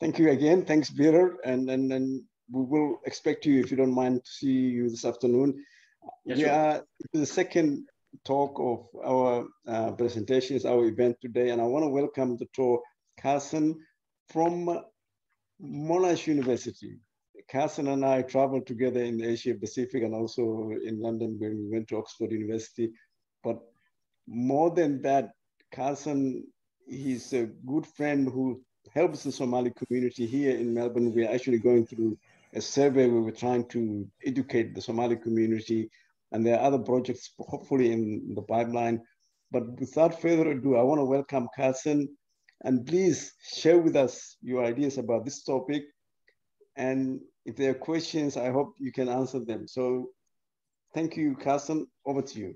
Thank you again. Thanks, Peter. And, and, and we will expect you, if you don't mind, to see you this afternoon. Yes, sure. the second talk of our uh, presentations, our event today, and I want to welcome the Dr. Carsten from Monash University. Carsten and I traveled together in Asia Pacific and also in London when we went to Oxford University. But more than that, Carsten, he's a good friend who helps the Somali community here in Melbourne. We're actually going through a survey where we're trying to educate the Somali community, and there are other projects hopefully in the pipeline. But without further ado, I want to welcome Carsten, and please share with us your ideas about this topic. And if there are questions, I hope you can answer them. So thank you, Carsten. Over to you.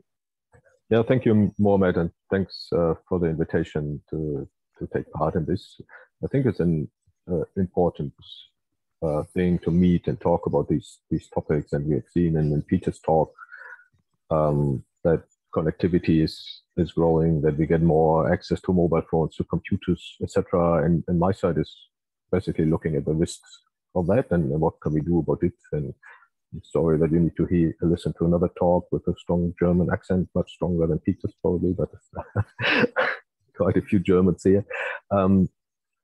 Yeah, thank you, Mohamed, and thanks uh, for the invitation to, to take part in this. I think it's an uh, important uh, thing to meet and talk about these these topics. And we have seen in, in Peter's talk um, that connectivity is is growing, that we get more access to mobile phones, to computers, etc. And, and my side is basically looking at the risks of that and, and what can we do about it. And sorry that you need to hear listen to another talk with a strong German accent, much stronger than Peter's probably, but quite a few Germans here. Um,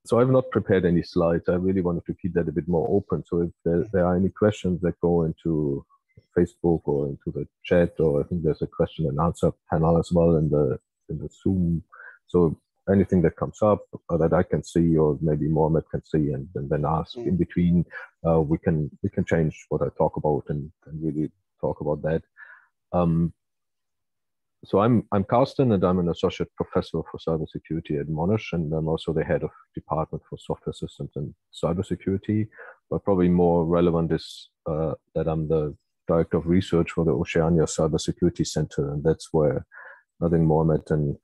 so I've not prepared any slides. I really wanted to keep that a bit more open. So if there, there, are any questions that go into Facebook or into the chat, or I think there's a question and answer panel as well in the in the Zoom. So anything that comes up that I can see, or maybe Mohammed can see, and, and then ask mm. in between, uh, we can we can change what I talk about and, and really talk about that. Um, so I'm I'm Carsten, and I'm an associate professor for cybersecurity at Monash, and I'm also the head of department for software systems and cybersecurity. But probably more relevant is uh, that I'm the director of research for the Oceania Cybersecurity Center, and that's where think Mohammed and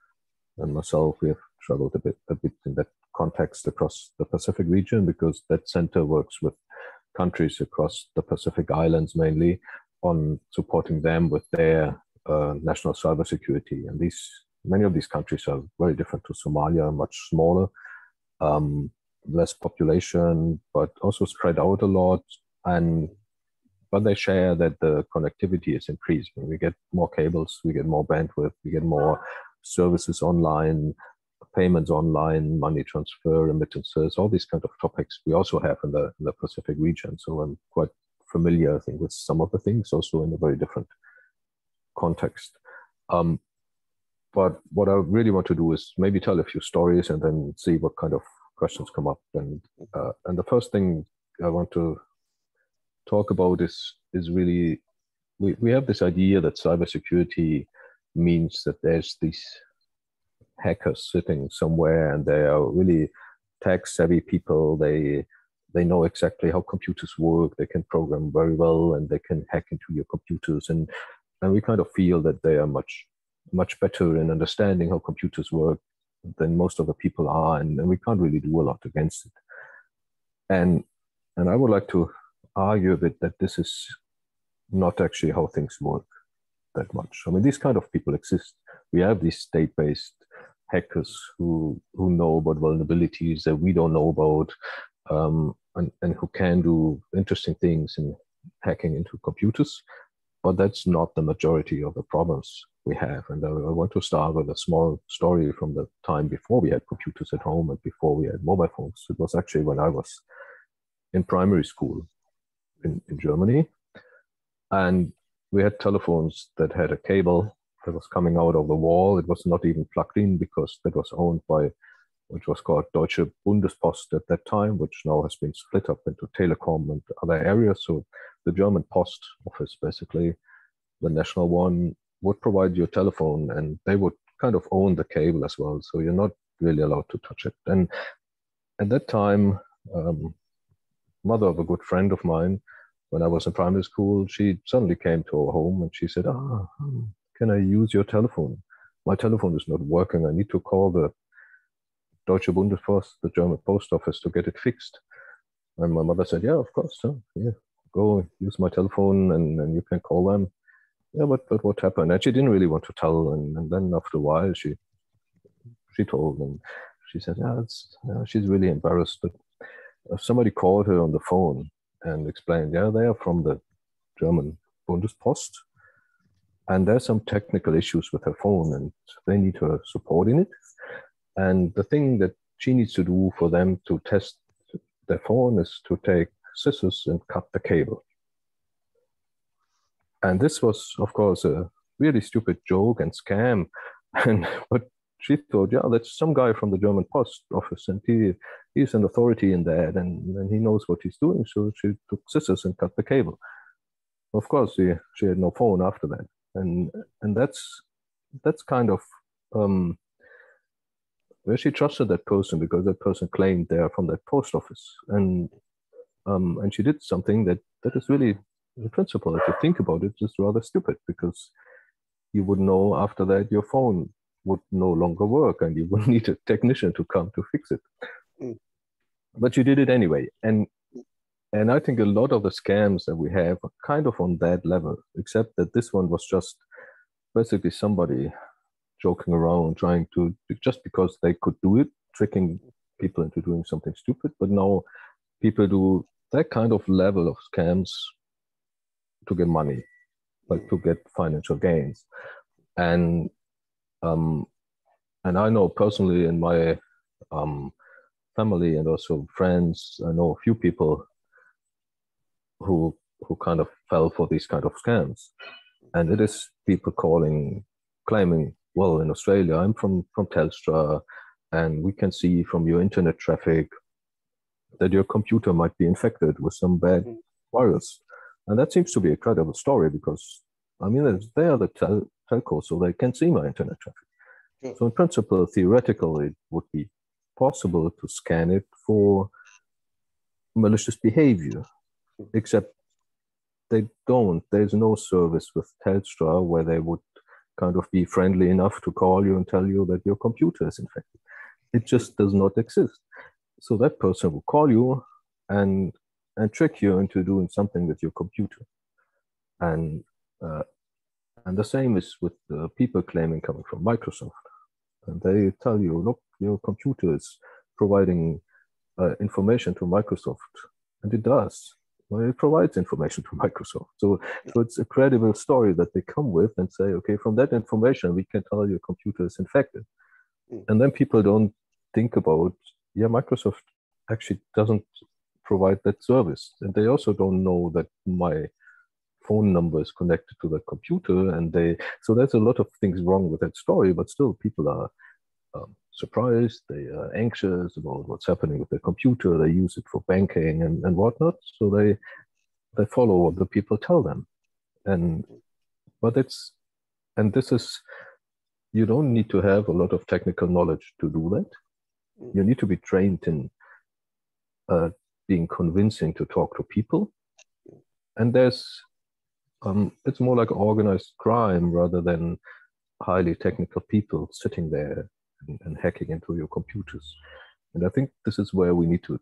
and myself we have traveled a bit a bit in that context across the Pacific region because that center works with countries across the Pacific Islands mainly on supporting them with their uh, national cybersecurity. And these many of these countries are very different to Somalia, much smaller, um, less population, but also spread out a lot. And but they share that the connectivity is increasing. We get more cables, we get more bandwidth, we get more services online, payments online, money transfer, remittances, all these kind of topics we also have in the in the Pacific region. So I'm quite familiar, I think, with some of the things, also in a very different context. Um, but what I really want to do is maybe tell a few stories and then see what kind of questions come up. And uh, and the first thing I want to talk about is is really we, we have this idea that cybersecurity means that there's these hackers sitting somewhere and they are really tech savvy people. They they know exactly how computers work. They can program very well and they can hack into your computers and and we kind of feel that they are much much better in understanding how computers work than most of the people are and, and we can't really do a lot against it. And and i would like to argue a bit that this is not actually how things work that much. I mean these kind of people exist. We have these state-based hackers who who know about vulnerabilities that we don't know about um, and, and who can do interesting things in hacking into computers but that's not the majority of the problems we have. And I, I want to start with a small story from the time before we had computers at home and before we had mobile phones. It was actually when I was in primary school in, in Germany. And we had telephones that had a cable that was coming out of the wall. It was not even plugged in because that was owned by which was called Deutsche Bundespost at that time, which now has been split up into telecom and other areas. So the German post office, basically, the national one, would provide you a telephone and they would kind of own the cable as well. So you're not really allowed to touch it. And at that time, um, mother of a good friend of mine, when I was in primary school, she suddenly came to our home and she said, Ah, can I use your telephone? My telephone is not working. I need to call the Deutsche Bundespost, the German post office, to get it fixed. And my mother said, Yeah, of course. Yeah, go use my telephone and, and you can call them. Yeah, but, but what happened? And she didn't really want to tell. And, and then after a while, she she told and she said, Yeah, it's, yeah she's really embarrassed. But somebody called her on the phone and explained, yeah, they are from the German Bundespost, and there's some technical issues with her phone, and they need her support in it. And the thing that she needs to do for them to test their phone is to take scissors and cut the cable. And this was, of course, a really stupid joke and scam. And but she thought, yeah, that's some guy from the German post office, and he he's an authority in that, and, and he knows what he's doing. So she took scissors and cut the cable. Of course, she she had no phone after that, and and that's that's kind of um, where she trusted that person because that person claimed they are from that post office, and um, and she did something that that is really the principle. If you think about it, is rather stupid because you would know after that your phone would no longer work and you would need a technician to come to fix it. Mm. But you did it anyway. And and I think a lot of the scams that we have are kind of on that level, except that this one was just basically somebody joking around, trying to just because they could do it, tricking people into doing something stupid. But now people do that kind of level of scams to get money, like to get financial gains. And um, and I know personally in my um, family and also friends, I know a few people who who kind of fell for these kind of scams. And it is people calling, claiming, well, in Australia, I'm from, from Telstra, and we can see from your internet traffic that your computer might be infected with some bad mm. virus. And that seems to be a credible story because, I mean, they are the tel- telco, so they can see my internet traffic. Sure. So in principle, theoretically, it would be possible to scan it for malicious behavior, except they don't. There's no service with Telstra where they would kind of be friendly enough to call you and tell you that your computer is infected. It just does not exist. So that person will call you and and trick you into doing something with your computer. And uh, and the same is with the people claiming coming from Microsoft. And they tell you, look, your computer is providing uh, information to Microsoft. And it does. Well, it provides information to Microsoft. So, so it's a credible story that they come with and say, okay, from that information, we can tell your computer is infected. Mm. And then people don't think about, yeah, Microsoft actually doesn't provide that service. And they also don't know that my phone number is connected to the computer and they so there's a lot of things wrong with that story but still people are um, surprised they are anxious about what's happening with their computer they use it for banking and, and whatnot. So they they follow what the people tell them. And but it's and this is you don't need to have a lot of technical knowledge to do that. You need to be trained in uh, being convincing to talk to people. And there's um, it's more like organized crime rather than highly technical people sitting there and, and, hacking into your computers. And I think this is where we need to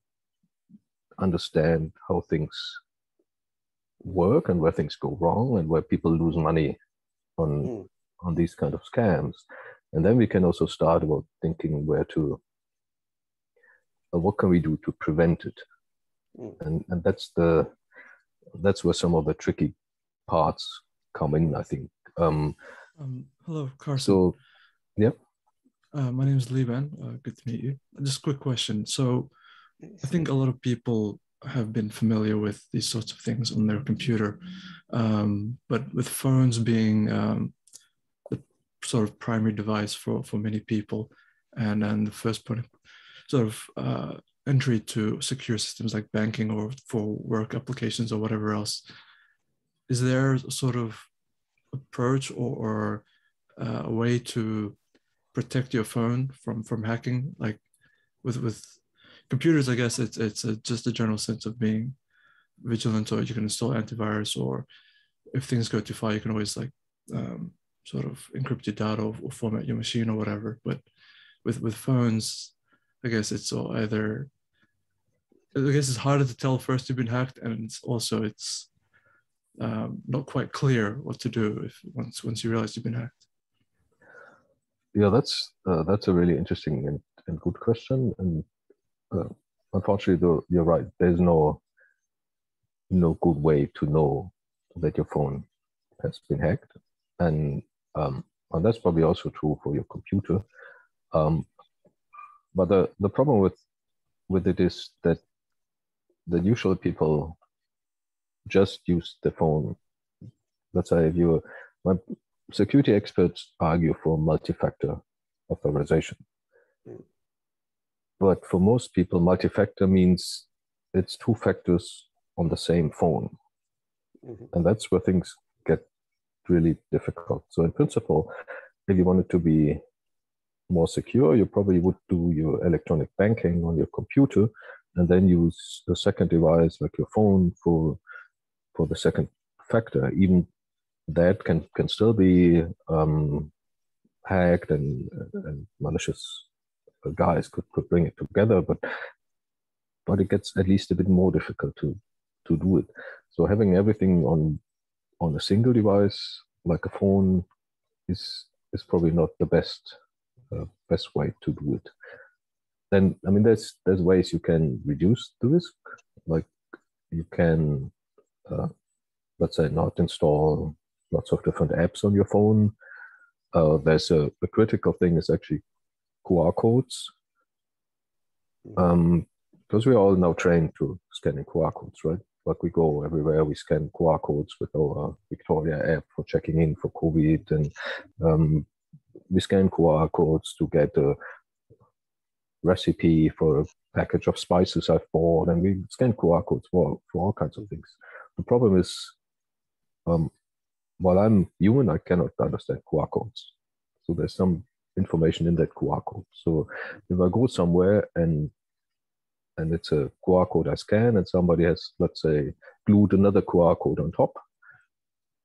understand how things work and where things go wrong and where people lose money on mm. on these kind of scams. And then we can also start about thinking where to uh, what can we do to prevent it. Mm. And and that's the that's where some of the tricky parts come in, I think. Um, um, hello, Carsten. So, yeah. Uh, my name is Liban. Uh, good to meet you. Just a quick question. So, I think a lot of people have been familiar with these sorts of things on their computer, um, but with phones being um, the sort of primary device for for many people, and and the first point of sort of uh, entry to secure systems like banking or for work applications or whatever else is there a sort of approach or, or uh, a way to protect your phone from from hacking like with with computers i guess it's it's a, just a general sense of being vigilant or you can install antivirus or if things go too far you can always like um, sort of encrypt your data or, or, format your machine or whatever but with with phones i guess it's either i guess it's harder to tell first you've been hacked and it's also it's um, not quite clear what to do if once once you realize you've been hacked? Yeah, that's uh, that's a really interesting and, and good question. And uh, unfortunately, you're right. There's no no good way to know that your phone has been hacked, and um, and that's probably also true for your computer. Um, but the the problem with with it is that that usually people just use the phone. Let's say if you, my security experts argue for multi-factor authorization. Mm. But for most people, multi-factor means it's two factors on the same phone. Mm-hmm. And that's where things get really difficult. So in principle, if you wanted to be more secure, you probably would do your electronic banking on your computer and then use a second device like your phone for for the second factor. Even that can can still be um, hacked and, and malicious guys could, could bring it together, but but it gets at least a bit more difficult to to do it. So having everything on on a single device like a phone is is probably not the best uh, best way to do it. Then I mean there's there's ways you can reduce the risk, like you can uh, let's say not install lots of different apps on your phone. Uh, there's a, a critical thing is actually QR codes. Um, because we're all now trained to scanning QR codes, right? Like we go everywhere, we scan QR codes with our Victoria app for checking in for COVID, and um, we scan QR codes to get a recipe for a package of spices I've bought, and we scan QR codes for, for all kinds of things. The problem is, um, while I'm human, I cannot understand QR codes. So there's some information in that QR code. So if I go somewhere and and it's a QR code I scan, and somebody has, let's say, glued another QR code on top,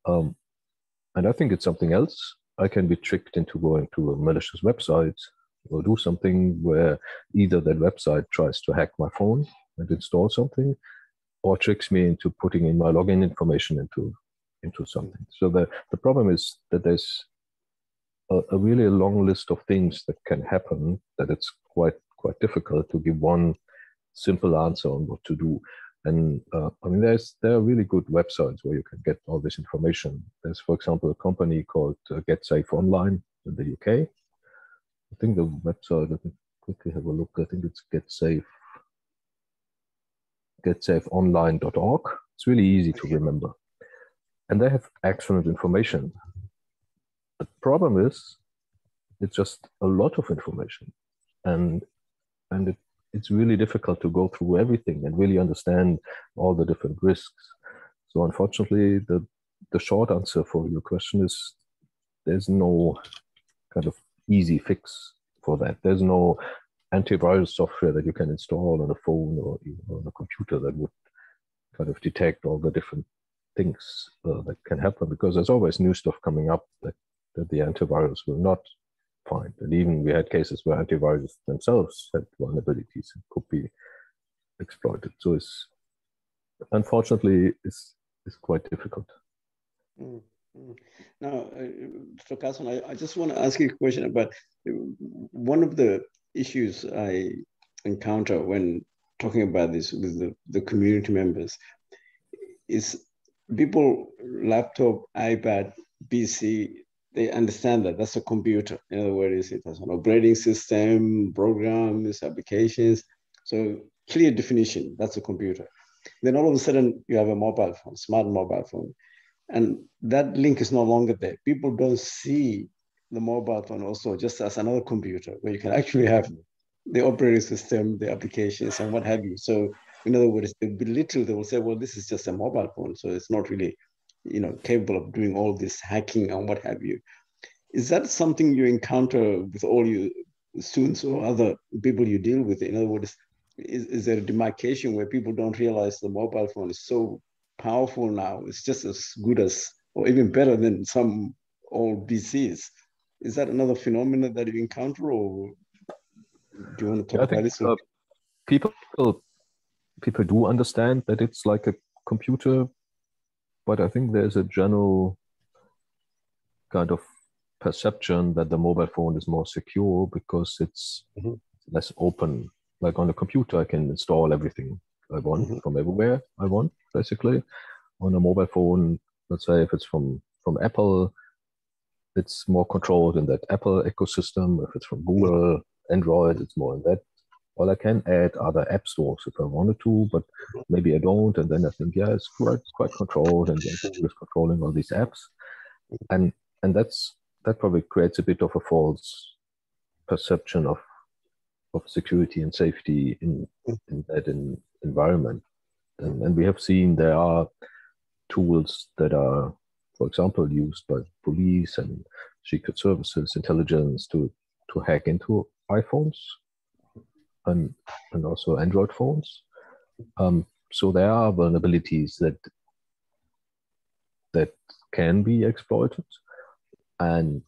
um, and I think it's something else, I can be tricked into going to a malicious website or do something where either that website tries to hack my phone and install something, or tricks me into putting in my login information into into something. So the, the problem is that there's a, a, really long list of things that can happen that it's quite quite difficult to give one simple answer on what to do. And uh, I mean, there's there are really good websites where you can get all this information. There's, for example, a company called uh, GetSafe Online in the UK. I think the website. Let me quickly have a look. I think it's GetSafe getsafeonline.org. It's really easy to remember, and they have excellent information the problem is, it's just a lot of information, and and it, it's really difficult to go through everything and really understand all the different risks. So unfortunately, the the short answer for your question is there's no kind of easy fix for that. There's no antivirus software that you can install on a phone or on a computer that would kind of detect all the different things uh, that can happen because there's always new stuff coming up that that the antivirus will not find. And even we had cases where antivirus themselves had vulnerabilities and could be exploited. So it's unfortunately it's, it's quite difficult. Mm. Now, uh, Dr. Carsten, I, I just want to ask you a question about one of the issues I encounter when talking about this with the, the community members is people laptop, iPad, PC they understand that that's a computer. In other words, it has an operating system, programs, applications. So clear definition, that's a computer. Then all of a sudden you have a mobile phone, smart mobile phone. And that link is no longer there. People don't see the mobile phone also just as another computer where you can actually have the operating system, the applications, and what have you. So, in other words, they belittle, they will say, well, this is just a mobile phone. So it's not really you know, capable of doing all this hacking and what have you. Is that something you encounter with all your students or other people you deal with? In other words, is, is there a demarcation where people don't realize the mobile phone is so powerful now? It's just as good as, or even better than some old PCs. Is that another phenomenon that you encounter, or do you want to talk about this? Uh, people, people do understand that it's like a computer but I think there's a general kind of perception that the mobile phone is more secure because it's mm-hmm. less open. like on a computer, I can install everything I want mm-hmm. from everywhere I want, basically. On a mobile phone, let's say if it's from from Apple, it's more controlled in that Apple ecosystem. If it's from Google, Android, it's more in that. Well, I can add other app stores if I wanted to, but maybe I don't. And then I think, yeah, it's quite quite controlled, and Google is controlling all these apps, and and that's that probably creates a bit of a false perception of of security and safety in, in that in, environment. And, and we have seen there are tools that are, for example, used by police and secret services, intelligence to, to hack into iPhones and, and also Android phones. Um, so there are vulnerabilities that that can be exploited, and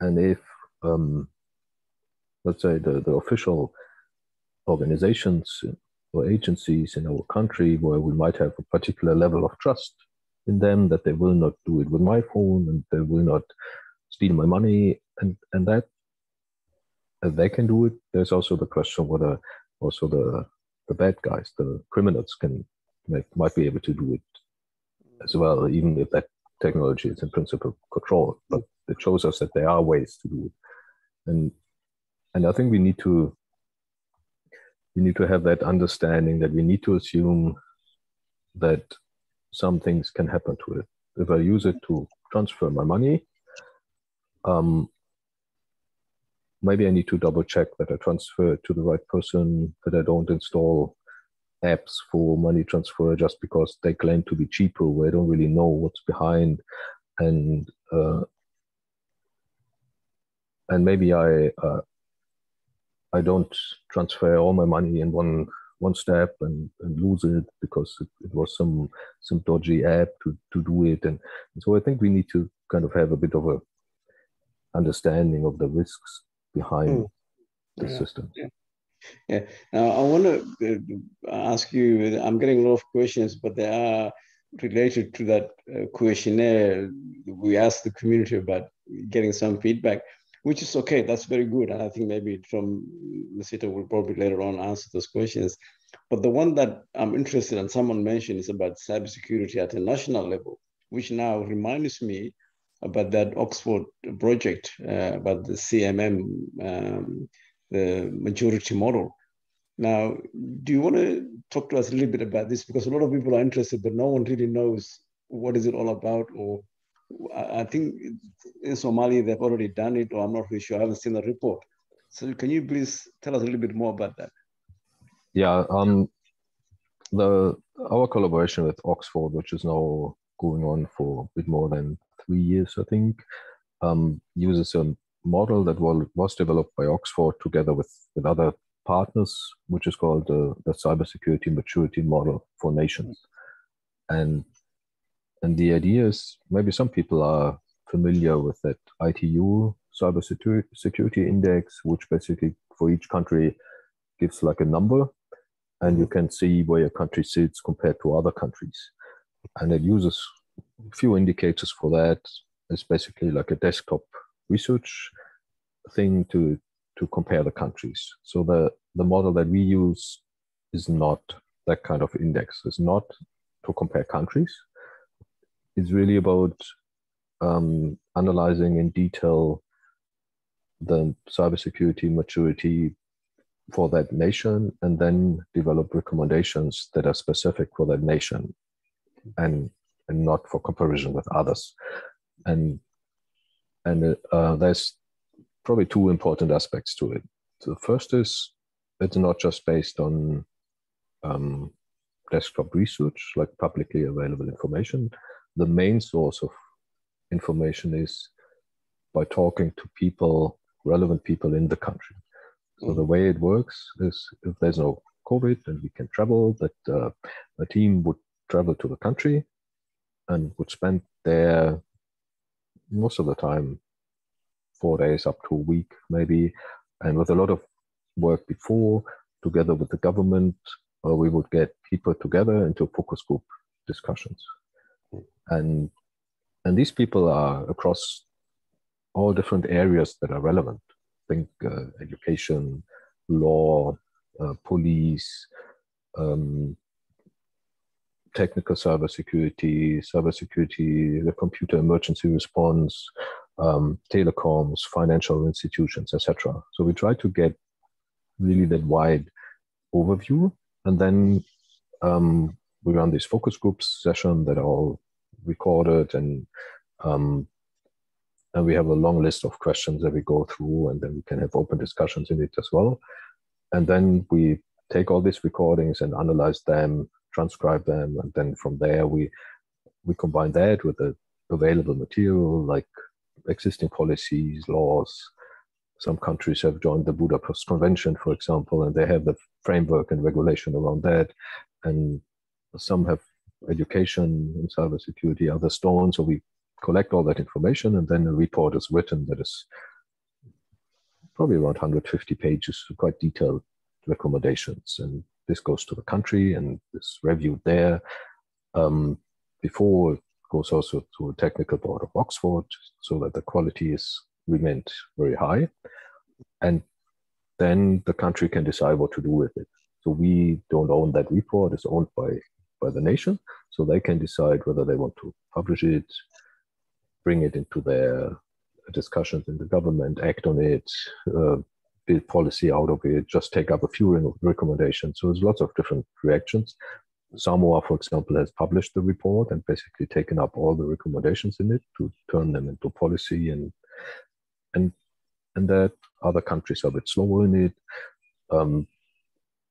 and if um, let's say the, the official organizations or agencies in our country where we might have a particular level of trust in them that they will not do it with my phone and they will not steal my money and and that they can do it there's also the question whether also the the bad guys the criminals can might be able to do it as well even if that technology is in principle controlled but it shows us that there are ways to do it and and i think we need to we need to have that understanding that we need to assume that some things can happen to it. If I use it to transfer my money, um, maybe I need to double check that I transfer to the right person, that I don't install apps for money transfer just because they claim to be cheaper, where I don't really know what's behind, and uh, and maybe I uh, I don't transfer all my money in one one step and, and lose it because it, it, was some some dodgy app to, to do it. And, and, so I think we need to kind of have a bit of a understanding of the risks behind mm. the yeah. system. Yeah. Yeah. Now I want to uh, ask you. I'm getting a lot of questions, but they are related to that uh, questionnaire. We asked the community about getting some feedback which is okay. That's very good. And I think maybe from Masita will probably later on answer those questions. But the one that I'm interested in, someone mentioned, is about cybersecurity at a national level, which now reminds me about that Oxford project uh, about the CMM, um, the maturity model. Now, do you want to talk to us a little bit about this? Because a lot of people are interested, but no one really knows what is it all about or I think in Somalia they've already done it, or I'm not really sure. I haven't seen the report. So can you please tell us a little bit more about that? Yeah, um, the our collaboration with Oxford, which is now going on for a bit more than three years, I think, um, uses a model that was developed by Oxford together with, with other partners, which is called the, the Cybersecurity Maturity Model for Nations. And and the idea is maybe some people are familiar with that ITU cyber security index, which basically for each country gives like a number and you can see where your country sits compared to other countries. And it uses a few indicators for that. It's basically like a desktop research thing to to compare the countries. So the the model that we use is not that kind of index. It's not to compare countries It's really about um, analyzing in detail the cybersecurity maturity for that nation and then develop recommendations that are specific for that nation and and not for comparison with others. And and uh, there's probably two important aspects to it. So the first is it's not just based on um, desktop research like publicly available information. The main source of information is by talking to people, relevant people in the country. So the way it works is if there's no COVID and we can travel, that uh, a team would travel to the country and would spend there most of the time four days up to a week maybe, and with a lot of work before, together with the government, uh, we would get people together into focus group discussions. And and these people are across all different areas that are relevant. Think uh, education law, uh, police, um, technical cybersecurity, cybersecurity, the computer emergency response, um, telecoms, financial institutions, etc. So we try to get really that wide overview, and then um, we run these focus groups session that are all recorded, and um, and we have a long list of questions that we go through, and then we can have open discussions in it as well. And then we take all these recordings and analyze them, transcribe them, and then from there we we combine that with the available material like existing policies, laws. Some countries have joined the Budapest Convention, for example, and they have the framework and regulation around that. And some have education in cybersecurity, others don't. So we collect all that information, and then a report is written that is probably around 150 pages, quite detailed recommendations. And this goes to the country and is reviewed there. Um, before it goes also to a technical board of Oxford so that the quality is remained very high. And then the country can decide what to do with it. So we don't own that report, it's owned by, by the nation. So they can decide whether they want to publish it, bring it into their discussions in the government, act on it, uh, build policy out of it, just take up a few recommendations. So there's lots of different reactions. Samoa, for example, has published the report and basically taken up all the recommendations in it to turn them into policy and and and that other countries are a bit slower in it. Um,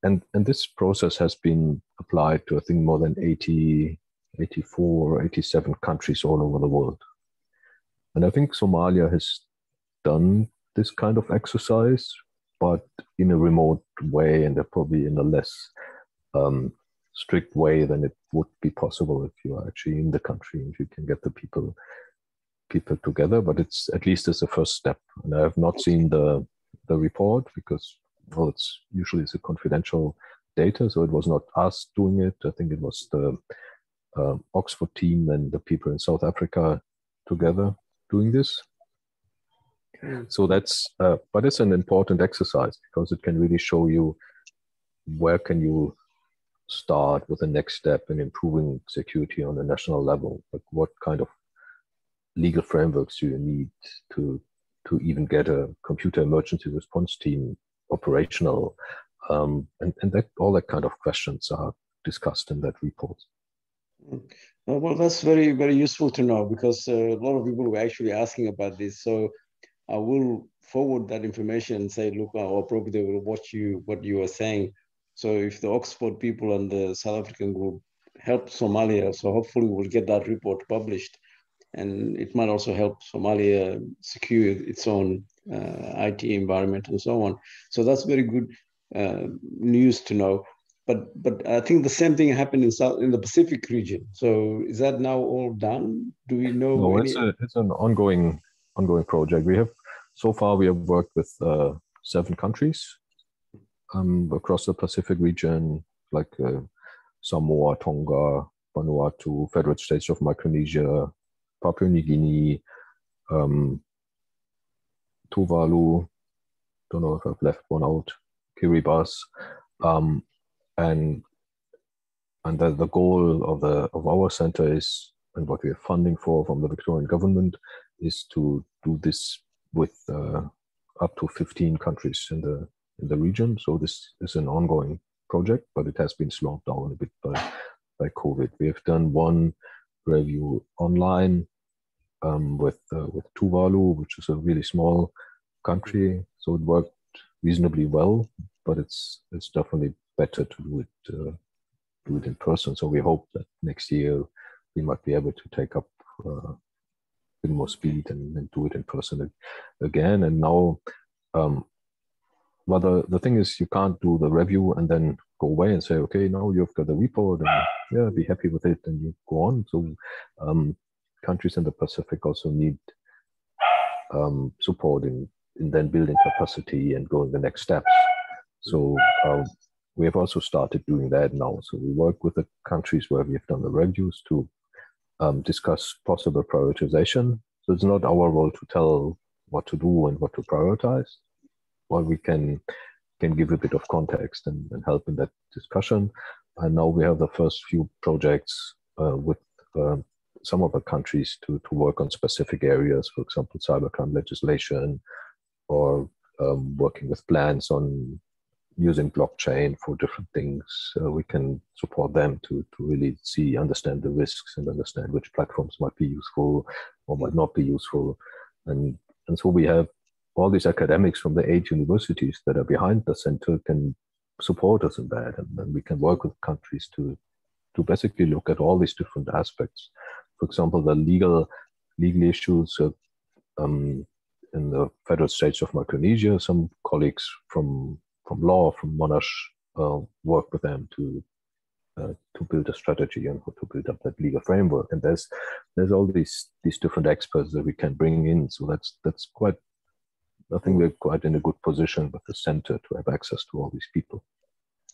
and and this process has been applied to I think more than 80, 84 or 87 countries all over the world. And I think Somalia has done this kind of exercise but in a remote way and probably in a less um, strict way than it would be possible if you are actually in the country and you can get the people people together. But it's at least as a first step. And I have not seen the the report because well, it's usually it's a confidential data, so it was not us doing it. I think it was the uh, Oxford team and the people in South Africa together doing this. Mm. So that's, uh, but it's an important exercise because it can really show you where can you start with the next step in improving security on a national level. Like what kind of legal frameworks do you need to to even get a computer emergency response team operational, um, and and that all that kind of questions are discussed in that report. Mm. Well, that's very very useful to know because uh, a lot of people were actually asking about this. So I will forward that information and say, look, our property will watch you what you are saying. So if the Oxford people and the South African group help Somalia, so hopefully we'll get that report published, and it might also help Somalia secure its own uh, IT environment and so on. So that's very good uh, news to know. But but I think the same thing happened in South in the Pacific region. So is that now all done? Do we know? No, any... it's, a, it's an ongoing ongoing project. We have so far we have worked with uh, seven countries um, across the Pacific region, like uh, Samoa, Tonga, Vanuatu, Federal States of Micronesia, Papua New Guinea, um, Tuvalu. Don't know if I've left one out. Kiribati, um, and and the, the goal of the of our center is and what we are funding for from the Victorian government is to do this with uh, up to 15 countries in the in the region. So this is an ongoing project, but it has been slowed down a bit by by COVID. We have done one review online um, with uh, with Tuvalu, which is a really small country, so it worked reasonably well. But it's it's definitely better to do it uh, do it in person. So we hope that next year we might be able to take up uh, more speed and, and, do it in person again. And now, um, well, the, the thing is, you can't do the review and then go away and say, okay, now you've got the report and yeah, be happy with it and you go on. So, um, countries in the Pacific also need um, support in, in then building capacity and going the next steps. So, um, we have also started doing that now. So, we work with the countries where we have done the reviews to um, discuss possible prioritization. So it's not our role to tell what to do and what to prioritize. What we can can give a bit of context and, and help in that discussion. And now we have the first few projects uh, with uh, some of the countries to, to work on specific areas, for example, cybercrime legislation, or um, working with plans on using blockchain for different things. Uh, we can support them to, to really see, understand the risks and understand which platforms might be useful or might not be useful. And, and so we have all these academics from the eight universities that are behind the center can support us in that. And we can work with countries to, to basically look at all these different aspects. For example, the legal, legal issues um, in the federal states of Micronesia, some colleagues from from law from Monash uh, work with them to uh, to build a strategy and to build up that legal framework. And there's there's all these these different experts that we can bring in. So that's that's quite. I think we're quite in a good position with the center to have access to all these people.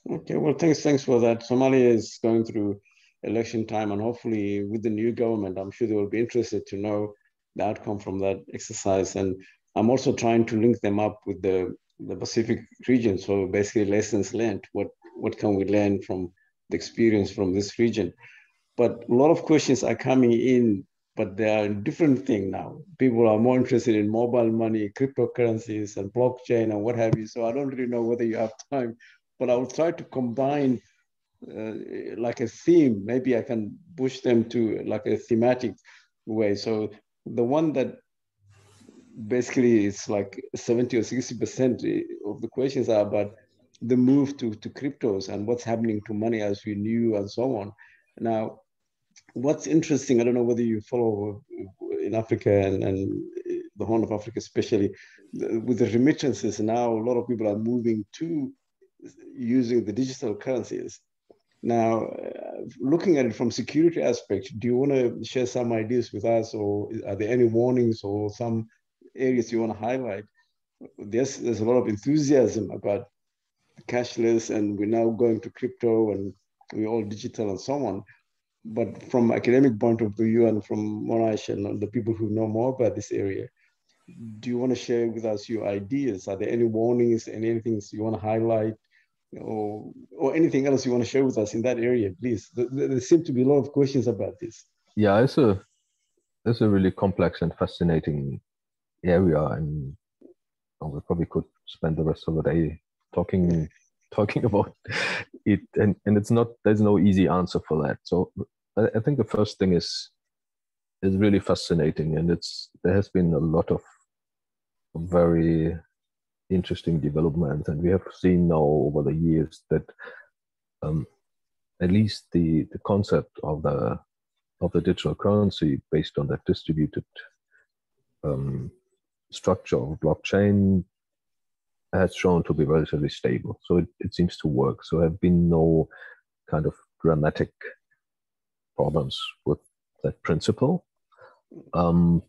Okay, well, thanks, thanks for that. Somalia is going through election time, and hopefully, with the new government, I'm sure they will be interested to know the outcome from that exercise. And I'm also trying to link them up with the the Pacific region. So basically, lessons learned. What what can we learn from the experience from this region? But a lot of questions are coming in, but they are a different thing now. People are more interested in mobile money, cryptocurrencies, and blockchain, and what have you. So I don't really know whether you have time, but I will try to combine. Uh, like a theme, maybe I can push them to like a thematic way. So the one that basically it's like 70 or 60 percent of the questions are about the move to, to cryptos and what's happening to money as we knew and so on. Now what's interesting i don't know whether you follow in africa and, and the horn of africa especially with the remittances now a lot of people are moving to using the digital currencies. Now looking at it from security aspect do you want to share some ideas with us or are there any warnings or some areas you want to highlight. There's, there's a lot of enthusiasm about cashless and we're now going to crypto and we're all digital and so on. But from academic point of view and from Monash and the people who know more about this area, do you want to share with us your ideas? Are there any warnings and anything you want to highlight or, or anything else you want to share with us in that area, please? There, there seem to be a lot of questions about this. Yeah, it's a, it's a really complex and fascinating area and we probably could spend the rest of the day talking talking about it and, and it's not there's no easy answer for that. So I, I think the first thing is is really fascinating and it's there has been a lot of very interesting developments and we have seen now over the years that um, at least the the concept of the of the digital currency based on that distributed um, structure of blockchain has shown to be relatively stable. So it, it seems to work. So there have been no kind of dramatic problems with that principle. Um,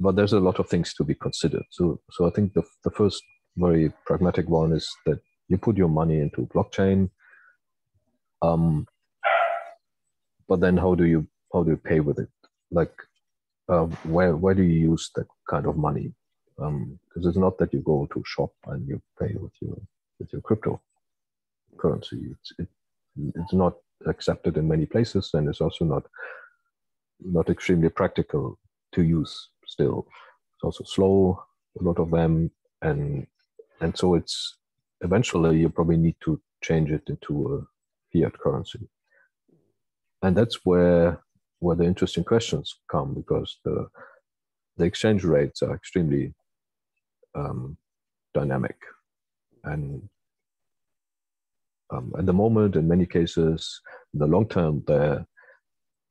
but there's a lot of things to be considered. So, so I think the, the first very pragmatic one is that you put your money into blockchain. Um, but then how do you how do you pay with it? Like um, where where do you use that kind of money? Because um, it's not that you go to shop and you pay with your with your crypto currency. It's it, it's not accepted in many places, and it's also not not extremely practical to use. Still, it's also slow. A lot of them, and and so it's eventually you probably need to change it into a fiat currency, and that's where where the interesting questions come because the the exchange rates are extremely um, dynamic. And um, at the moment in many cases in the long term the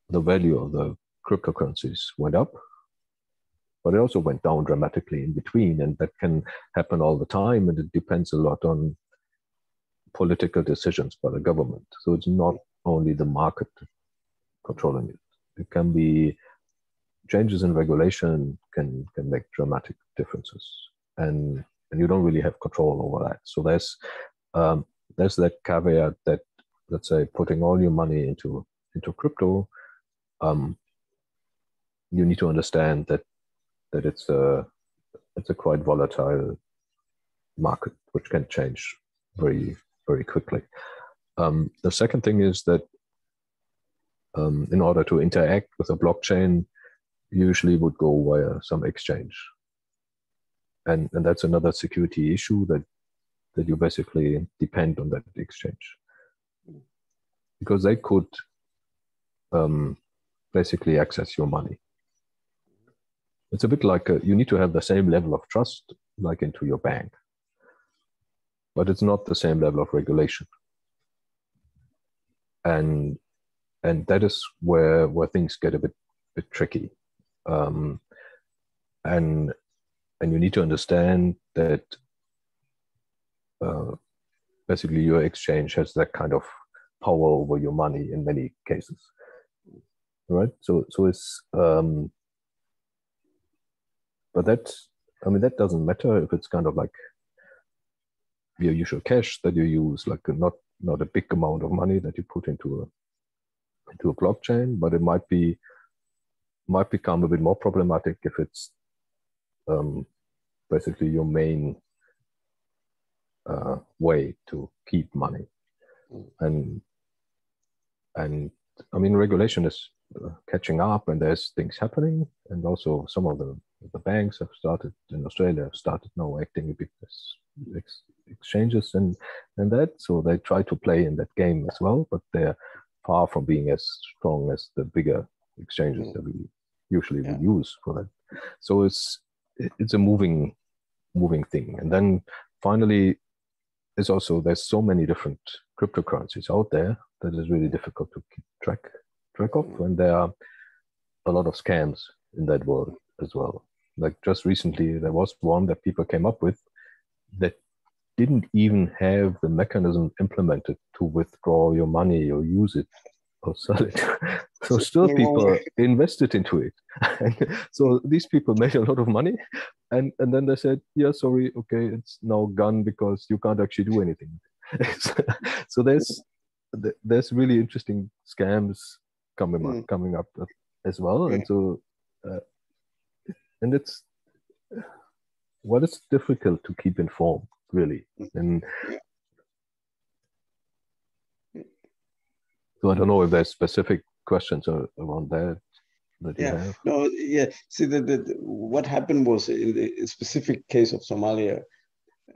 the value of the cryptocurrencies went up but it also went down dramatically in between and that can happen all the time and it depends a lot on political decisions by the government. So it's not only the market controlling it it can be changes in regulation can can make dramatic differences and and you don't really have control over that so there's um, there's that caveat that let's say putting all your money into into crypto um, you need to understand that that it's a it's a quite volatile market, which can change very, very quickly. Um, the second thing is that um, in order to interact with a blockchain, usually would go via some exchange. And, and that's another security issue that, that you basically depend on that exchange. Because they could um, basically access your money. It's a bit like a, you need to have the same level of trust like into your bank, but it's not the same level of regulation. And and that is where where things get a bit bit tricky. Um, and and you need to understand that uh, basically your exchange has that kind of power over your money in many cases right so so it's um but that i mean that doesn't matter if it's kind of like your usual cash that you use like not not a big amount of money that you put into a into a blockchain but it might be might become a bit more problematic if it's um, basically your main uh, way to keep money. Mm. and and i mean regulation is uh, catching up and there's things happening. And also some of the the banks have started in australia have started now acting a bit as ex- exchanges and and that. So they try to play in that game as well but they're far from being as strong as the bigger exchanges mm. that we usually yeah. we use for that. So it's it's a moving moving thing. And then finally there's also there's so many different cryptocurrencies out there that is really difficult to keep track track of. And there are a lot of scams in that world as well. Like just recently there was one that people came up with that didn't even have the mechanism implemented to withdraw your money or use it or sell it. so still people invested into it. so these people made a lot of money and, and then they said, yeah, sorry, okay, it's now gone because you can't actually do anything. so there's there's really interesting scams coming mm. up, coming up as well. And so uh, and it's well it's difficult to keep informed really. And so i don't know if there's specific questions around that that yeah. have. no yeah. See the, the, what happened was in the specific case of somalia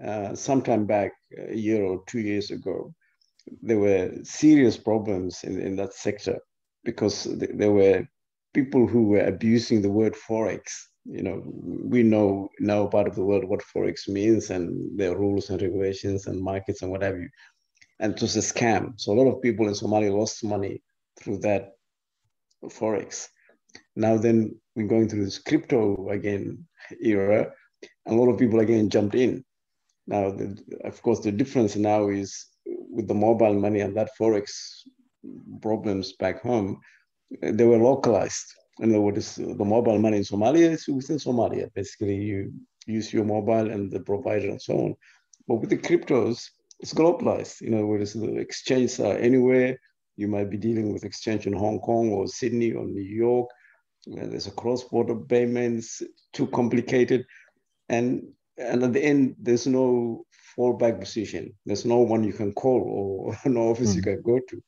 uh, sometime back a year or two years ago there were serious problems in, in that sector because there were people who were abusing the word forex you know, we know now part of the world what forex means and their rules and regulations and markets and what have you. And it was a scam. So a lot of people in Somalia lost money through that forex. Now then we're going through this crypto again era, and a lot of people again jumped in. Now, the, of course, the difference now is with the mobile money and that forex problems back home, they were localized in other words, the mobile money in Somalia is within Somalia. Basically, you use your mobile and the provider and so on. But with the cryptos, it's globalized. In other words, the exchanges are anywhere. You might be dealing with exchange in Hong Kong or Sydney or New York. There's a cross-border payments, too complicated. And, and at the end, there's no fallback position. There's no one you can call or no office mm. you hmm. can go to.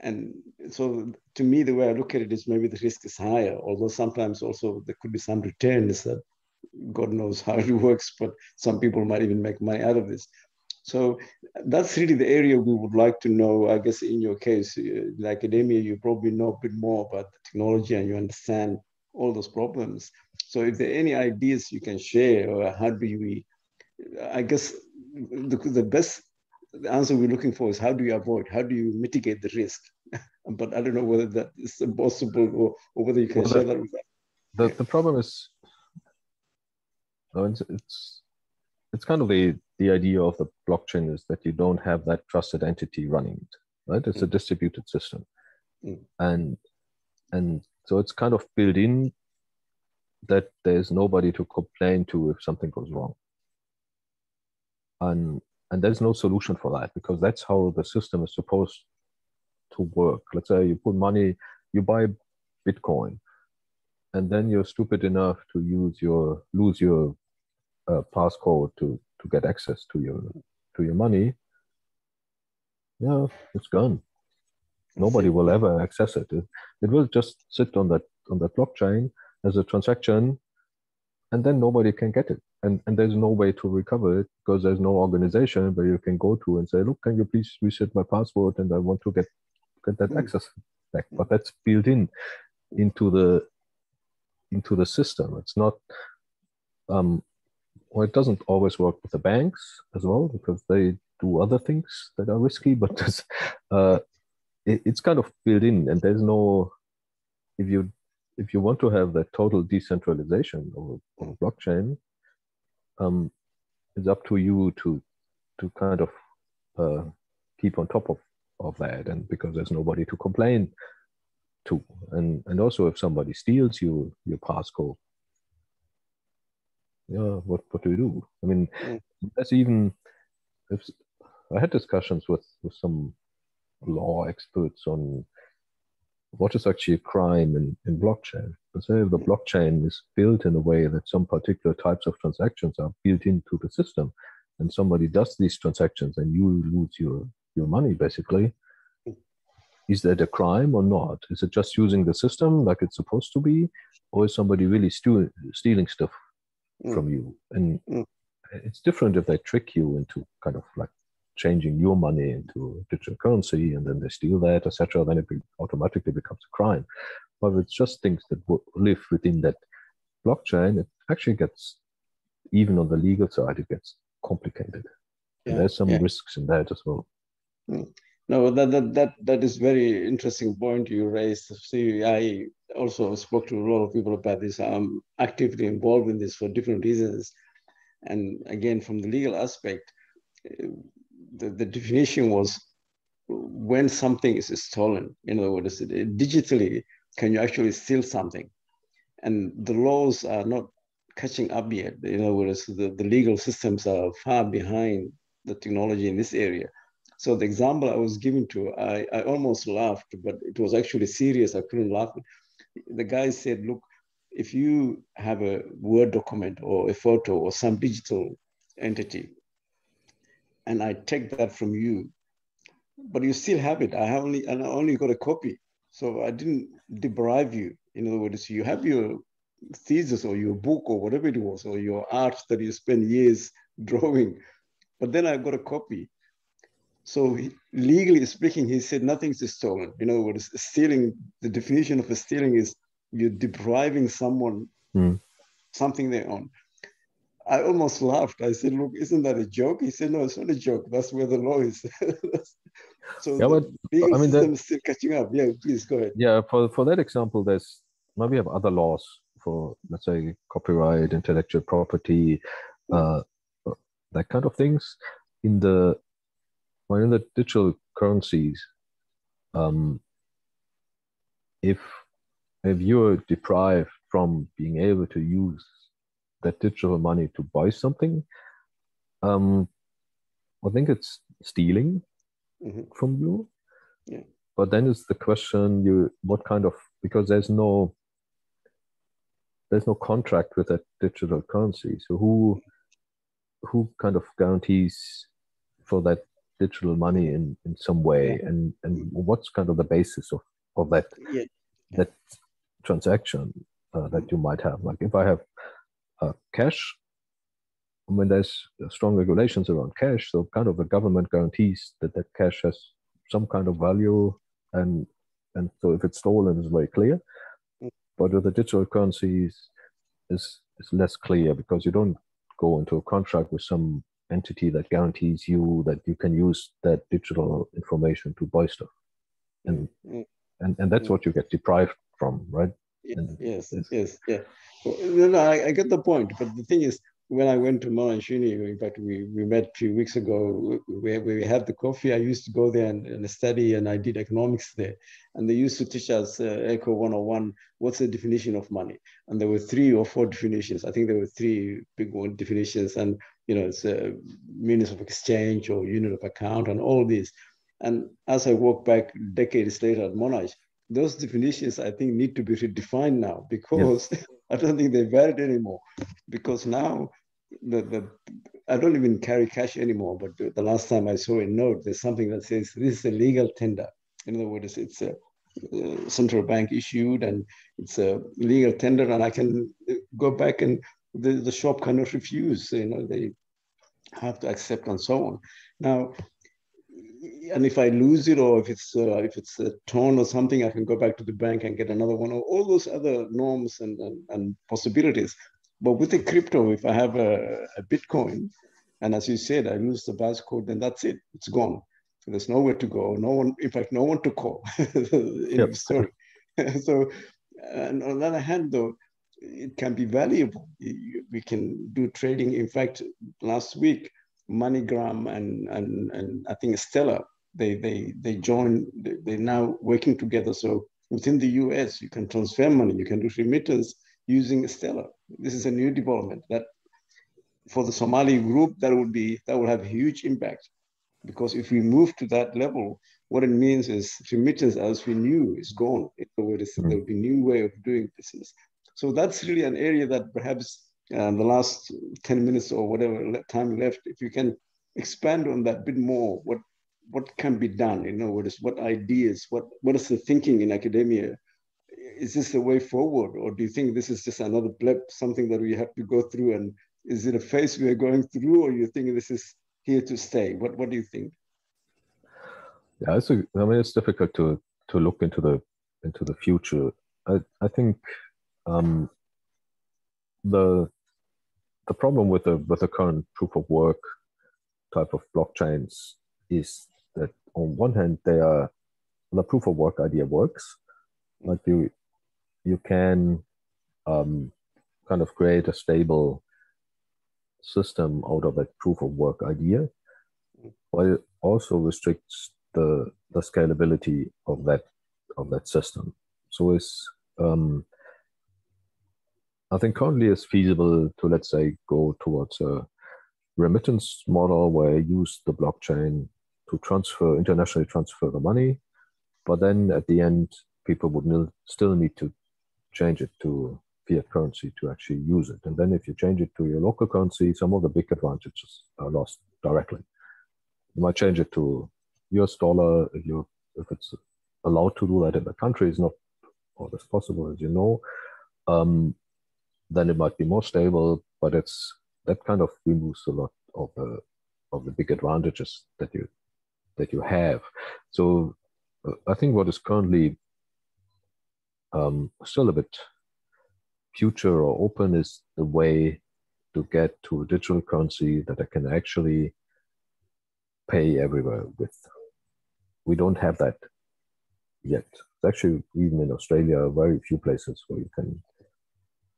And so to me, the way I look at it is maybe the risk is higher, although sometimes also there could be some returns that God knows how it works, but some people might even make money out of this. So that's really the area we would like to know. I guess in your case, uh, in academia, you probably know a bit more about the technology and you understand all those problems. So if there are any ideas you can share, or how do we, I guess the, the best the answer we're looking for is how do you avoid, how do you mitigate the risk? but I don't know whether that is possible or, or whether you can well, share the, that with us. The, the problem is, it's, it's, it's kind of the, the idea of the blockchain is that you don't have that trusted entity running it, right? It's mm. a distributed system. Mm. And, and so it's kind of built in that there's nobody to complain to if something goes wrong. And and there's no solution for that because that's how the system is supposed to work let's say you put money you buy bitcoin and then you're stupid enough to use your lose your uh, passcode to to get access to your to your money, yeah, it's gone. Nobody will ever access it. it. It will just sit on that on that blockchain as a transaction, and then nobody can get it. And and there's no way to recover it because there's no organization where you can go to and say, look, can you please reset my password and I want to get get that mm. access back. But that's built in into the into the system. It's not um, well, it doesn't always work with the banks as well because they do other things that are risky, but uh, it, it's kind of built in, and there's no if you if you want to have that total decentralization of, of blockchain, um, it's up to you to to kind of uh, keep on top of of that, and because there's nobody to complain to, and and also if somebody steals you your passcode, yeah, what what do you do? I mean, mm. that's even if I had discussions with with some law experts on what is actually a crime in, in blockchain. And say if the blockchain is built in a way that some particular types of transactions are built into the system, and somebody does these transactions and you lose your, your money basically, is that a crime or not? Is it just using the system like it's supposed to be, or is somebody really stu- stealing stuff mm. from you? And mm. it's different if they trick you into kind of like changing your money into digital currency and then they steal that, etc., then it automatically becomes a crime. But it's just things that live within that blockchain. It actually gets, even on the legal side, it gets complicated. Yeah, there's some yeah. risks in that as well. Mm. No, that, that that that is very interesting point you raised. See, I also spoke to a lot of people about this. I'm actively involved in this for different reasons, and again, from the legal aspect, the, the definition was when something is stolen. In other words, digitally, can you actually steal something? And the laws are not catching up yet. In other words, the, the legal systems are far behind the technology in this area. So the example I was giving to, I, I almost laughed, but it was actually serious. I couldn't laugh. The guy said, look, if you have a Word document or a photo or some digital entity, and I take that from you, but you still have it. I have only and I only got a copy, so I didn't deprive you. In other words, you have your thesis or your book or whatever it was, or your art that you spent years drawing, but then I got a copy. So he, legally speaking, he said nothing's stolen. You know, words, stealing. The definition of a stealing is you're depriving someone mm. something they own. I almost laughed. I said, "Look, isn't that a joke?" He said, "No, it's not a joke. That's where the law is." so yeah, but I mean, that, still catching up. Yeah, please go ahead. Yeah, for for that example, there's now we have other laws for let's say copyright, intellectual property, uh, that kind of things. In the well, in the digital currencies, um, if if you're deprived from being able to use that digital money to buy something, um, I think it's stealing mm-hmm. from you. Yeah. But then it's the question: you what kind of because there's no there's no contract with that digital currency. So who who kind of guarantees for that digital money in, in some way yeah. and and what's kind of the basis of of that yeah. that transaction uh, that you might have like if i have uh, cash. When there's strong regulations around cash so kind of the government guarantees that that cash has some kind of value and and so if it's stolen it's very clear. But with the digital currencies is is less clear because you don't go into a contract with some entity that guarantees you that you can use that digital information to buy stuff. And mm. and, and that's mm. what you get deprived from right yes, yes, yes, yeah. no, no, I, I, get the point, but the thing is, when I went to Monash Uni, in fact, we, we met a few weeks ago, where, where we had the coffee, I used to go there and, and study, and I did economics there. And they used to teach us uh, ECO 101, what's the definition of money? And there were three or four definitions. I think there were three big one definitions, and you know, it's a means of exchange or unit of account, and all these. And as I walk back decades later at Monash, those definitions I think need to be redefined now because I don't think they're valid anymore. Because now the, the I don't even carry cash anymore. But the last time I saw a note, there's something that says this is a legal tender. In other words, it's a uh, central bank issued and it's a legal tender and I can go back and the, the shop cannot refuse, you know, they have to accept and so on. Now, and if I lose it or if it's uh, if it's a torn or something, I can go back to the bank and get another one or all those other norms and, and, and possibilities. But with the crypto, if I have a, a Bitcoin, and as you said, I lose the barcode, then that's it. It's gone. There's nowhere to go. No one, in fact, no one to call. yep. story. so, and on the other hand, though, it can be valuable. We can do trading. In fact, last week, MoneyGram and and and I think Stellar, they they they join. They're now working together. So within the U.S., you can transfer money. You can do remittance using Stellar. This is a new development that for the Somali group that would be that will have a huge impact because if we move to that level, what it means is remittance as we knew is gone. In other mm. there will be new way of doing business. So that's really an area that perhaps uh, the last 10 minutes or whatever time left, if you can expand on that bit more, what what can be done? You know, what is what ideas, what what is the thinking in academia? Is this the way forward, or do you think this is just another blip, something that we have to go through? And is it a phase we are going through, or you think this is here to stay? What what do you think? Yeah, it's a, I mean, it's difficult to to look into the into the future. I I think um, the the problem with the with the current proof of work type of blockchains is on one hand they are the proof of work idea works. Like you you can um, kind of create a stable system out of that proof of work idea but it also restricts the the scalability of that of that system. So it's um, I think currently it's feasible to, let's say, go towards a remittance model where you use the blockchain to transfer, internationally transfer the money. But then at the end, people would still need to change it to fiat currency to actually use it. And then if you change it to your local currency, some of the big advantages are lost directly. You might change it to US dollar if you if it's allowed to do that in the country is not always possible, as you know. Um, then it might be more stable, but it's that kind of removes a lot of the of the big advantages that you that you have. So uh, I think what is currently um, still a bit future or open is the way to get to a digital currency that I can actually pay everywhere with. We don't have that yet. It's Actually, even in Australia, very few places where you can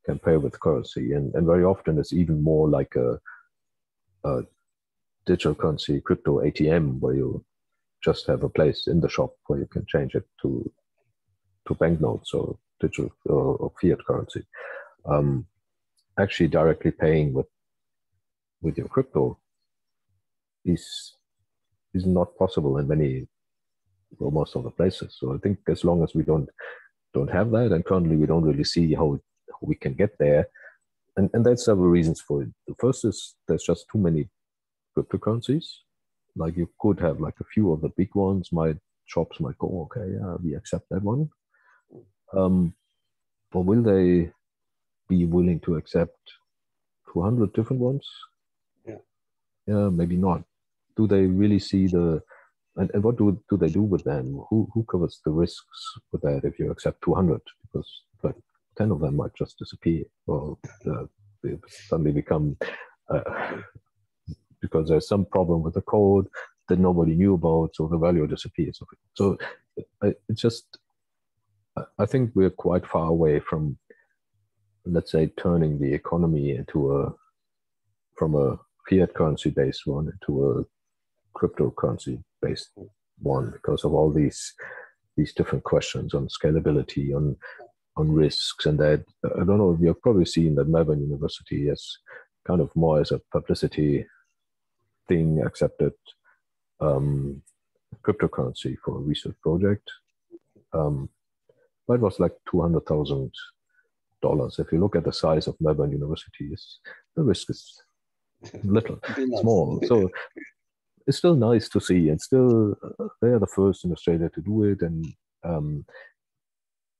can pay with currency. And, and very often it's even more like a, a digital currency crypto ATM where you just have a place in the shop where you can change it to to banknotes or digital or, or fiat currency. Um, actually, directly paying with with your crypto is is not possible in many well, most of the places. So I think as long as we don't don't have that, and currently we don't really see how we can get there. And, and there's several reasons for it. The first is there's just too many cryptocurrencies. Like you could have like a few of the big ones. My shops might go, okay, yeah, we accept that one. Um, but will they be willing to accept 200 different ones? Yeah. Yeah, maybe not. Do they really see the and, and what do, do they do with them? Who who covers the risks with that if you accept 200? Because like 10 of them might just disappear or uh, suddenly become, uh, because there's some problem with the code that nobody knew about, so the value disappears. So uh, it's just, I think we're quite far away from, let's say, turning the economy into a, from a fiat currency based one into a cryptocurrency based one because of all these these different questions on scalability, on on risks and that I don't know if you've probably seen that Melbourne University has kind of more as a publicity thing accepted um, cryptocurrency for a research project. Um, it was like two hundred thousand dollars. If you look at the size of Melbourne University, the risk is little, small. So it's still nice to see, and still uh, they are the first in Australia to do it, and um,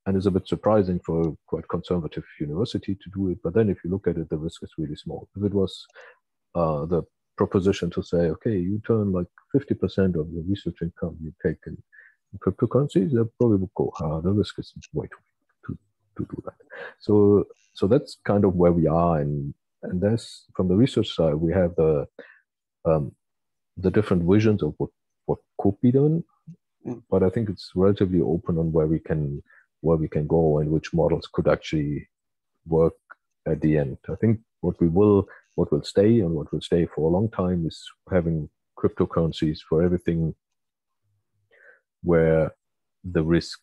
and it's a bit surprising for a quite conservative university to do it. But then, if you look at it, the risk is really small. If it was uh, the proposition to say, okay, you turn like 50% of your research income you take in cryptocurrencies, that probably will go, ah, the risk is way too to, to do that. So, so that's kind of where we are. And, and that's from the research side, we have the, um, the different visions of what, what could be done. Mm. But I think it's relatively open on where we can, where we can go and which models could actually work at the end. I think what we will, what will stay and what will stay for a long time is having cryptocurrencies for everything where the risk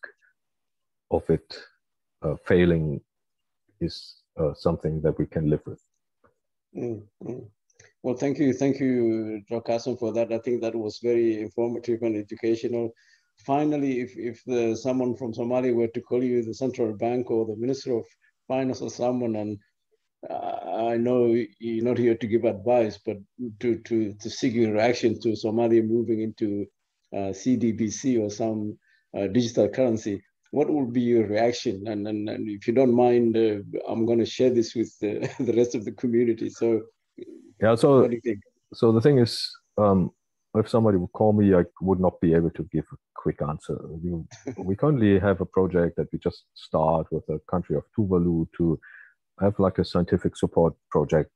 of it uh, failing is uh, something that we can live with. Mm -hmm. Well, thank you. Thank you, Dr. for that. I think that was very informative and educational. Finally, if, if the, someone from Somalia were to call you the central bank or the minister of finance or someone, and uh, I know you're not here to give advice, but to, to, to seek your reaction to Somalia moving into uh, CDBC or some uh, digital currency, what would be your reaction? And, and, and if you don't mind, uh, I'm going to share this with the, the rest of the community. So, yeah. So, so the thing is, um, if somebody would call me, I would not be able to give a quick answer. We, we currently have a project that we just start with the country of Tuvalu to have like a scientific support project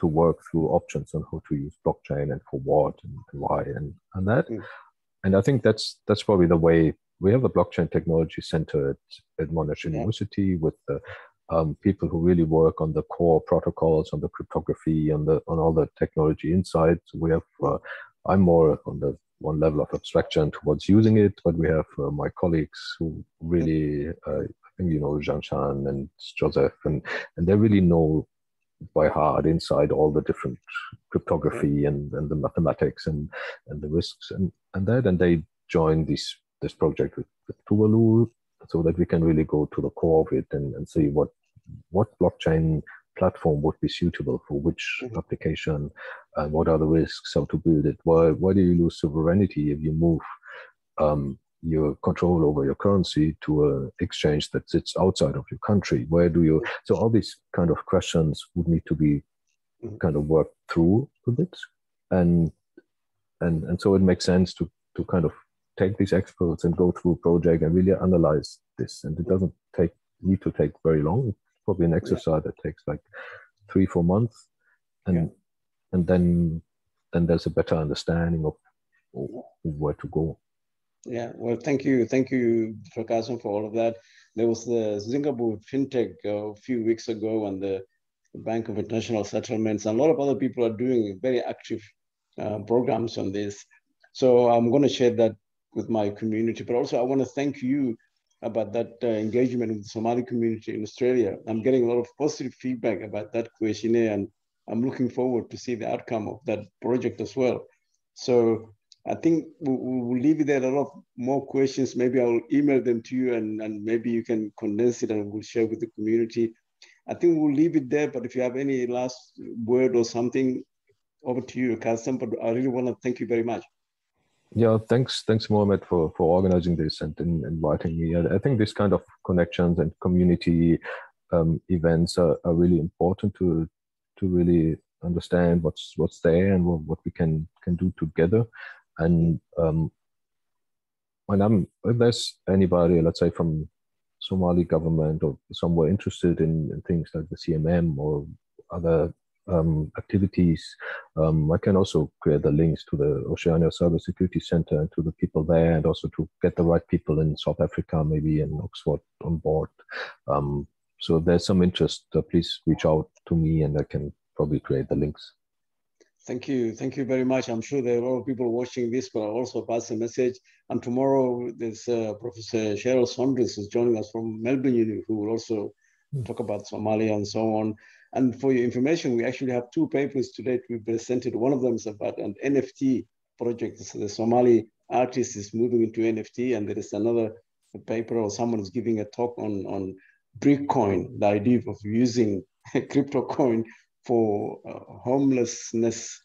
to work through options on how to use blockchain and for what and, and why and, and that. Mm and I think that's that's probably the way we have a blockchain technology center at, at Monash yeah. University with the um, people who really work on the core protocols, on the cryptography, on the on all the technology inside. We have uh, I'm more on the one level of abstraction towards using it, but we have uh, my colleagues who really, uh, I think you know Jiangshan and Joseph, and and they really know by heart inside all the different cryptography and, and the mathematics and, and the risks and, and that. And they join this this project with, with Tuvalu so that we can really go to the core of it and, and see what what blockchain platform would be suitable for which mm-hmm. application and what are the risks, how to build it. Why why do you lose sovereignty if you move um, your control over your currency to an exchange that sits outside of your country? Where do you? So all these kind of questions would need to be mm-hmm. kind of worked through a bit, and and and so it makes sense to to kind of take these experts and go through a project and really analyze this. And it doesn't take need to take very long. It's probably an exercise yeah. that takes like three four months, and yeah. and then then there's a better understanding of, of where to go. Yeah, well, thank you. Thank you, Dr. for all of that. There was the Singapore FinTech a few weeks ago and the Bank of International Settlements. And a lot of other people are doing very active uh, programs on this. So I'm going to share that with my community. But also, I want to thank you about that uh, engagement with the Somali community in Australia. I'm getting a lot of positive feedback about that questionnaire, and I'm looking forward to see the outcome of that project as well. So I think we'll, leave it there. A lot of more questions. Maybe I'll email them to you and, and maybe you can condense it and we'll share with the community. I think we'll leave it there. But if you have any last word or something, over to you, Carsten. But I really want to thank you very much. Yeah, thanks, thanks, Mohammed, for, for organizing this and, and inviting me. I, I think this kind of connections and community um, events are, are really important to to really understand what's what's there and what, what we can can do together. And um, when I'm, if there's anybody, let's say from Somali government or somewhere interested in, in things like the CMM or other um, activities, um, I can also create the links to the Oceania Cyber Security Center and to the people there, and also to get the right people in South Africa, maybe in Oxford, on board. Um, so if there's some interest, uh, please reach out to me, and I can probably create the links. Thank you. Thank you very much. I'm sure there are a lot of people watching this, but I'll also pass the message. And tomorrow, there's uh, Professor Cheryl Saunders is joining us from Melbourne Uni, who will also mm. talk about Somalia and so on. And for your information, we actually have two papers today to be presented. One of them is about an NFT project. So the Somali artist is moving into NFT, and there is another paper or someone is giving a talk on, on Bitcoin, the idea of using a crypto coin for uh, homelessness,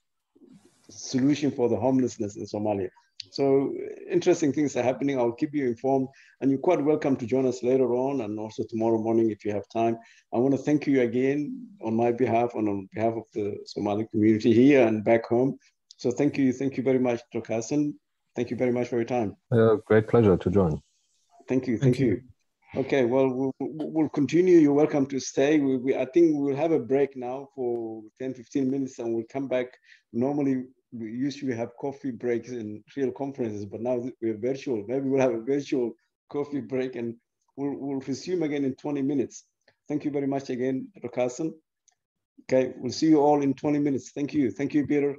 solution for the homelessness in Somalia. So interesting things are happening. I'll keep you informed and you're quite welcome to join us later on and also tomorrow morning if you have time. I want to thank you again on my behalf and on behalf of the Somali community here and back home. So thank you. Thank you very much, Dr. Hassan. Thank you very much for your time. Uh, great pleasure to join. Thank you. Thank, thank you. you. Okay, well, well, we'll continue. You're welcome to stay. We, we, I think we'll have a break now for 10, 15 minutes and we'll come back. Normally, we usually have coffee breaks in real conferences, but now we're virtual. Maybe we'll have a virtual coffee break and we'll, we'll resume again in 20 minutes. Thank you very much again, Dr. Carsten. Okay, we'll see you all in 20 minutes. Thank you. Thank you, Peter.